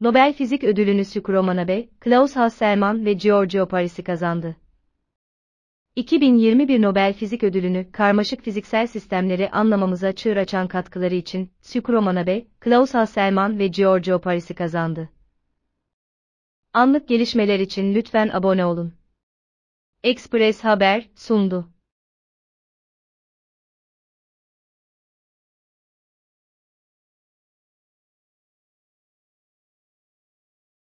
Nobel Fizik Ödülünü Sükrü Manabe, Klaus Hasselmann ve Giorgio Parisi kazandı. 2021 Nobel Fizik Ödülünü, karmaşık fiziksel sistemleri anlamamıza çığır açan katkıları için, Sükrü Manabe, Klaus Hasselmann ve Giorgio Parisi kazandı. Anlık gelişmeler için lütfen abone olun. Express Haber, sundu.